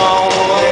all.